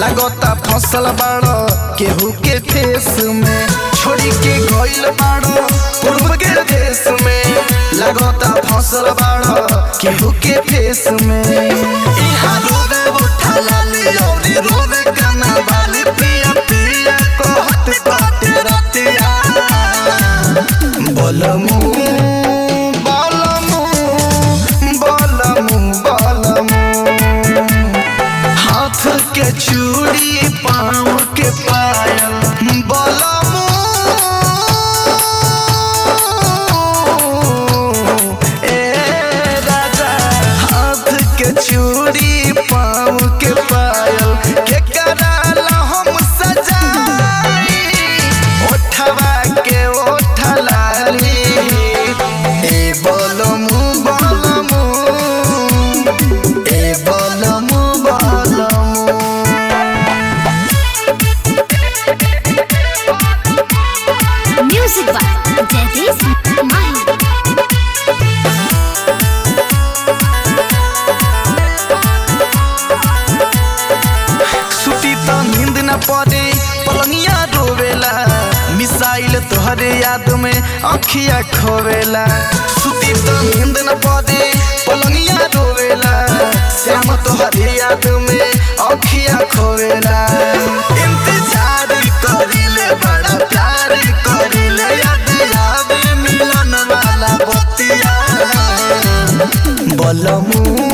लगता फ़सल बाड़ो केहू के फेस में, छोड़ी के गइल बाड़ो पूर्व के देश में लगता फ़सल बाड़ो केहू के फेस में। इहा रोवे उठा लाली, औरी रोवे कना वाली पिया पिया बलमु बलमु Bye. मिसाइल तोहरे याद में अखिया खोवेला सुती तो नींद न पड़े पलंगिया रोवेला। श्याम तोहरे याद में अखिया खोवेला इंतज़ार करिले, बड़ा प्यार करिले, याद आवे मिलन वाला बतिया। बलमू